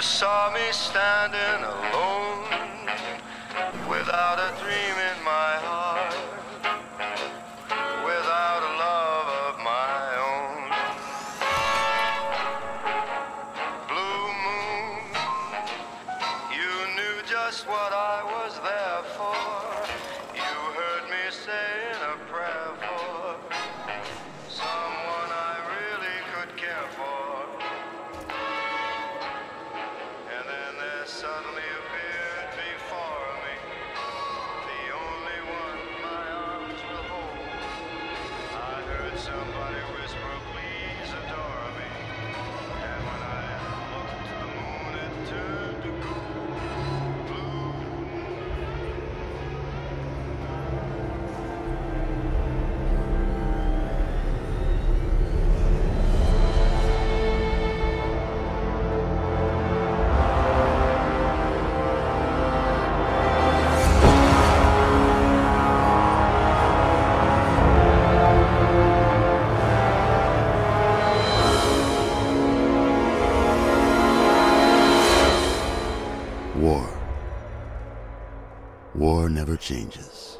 You saw me standing alone without a dream in my heart, without a love of my own. Blue moon, you knew just what I. War. Never changes.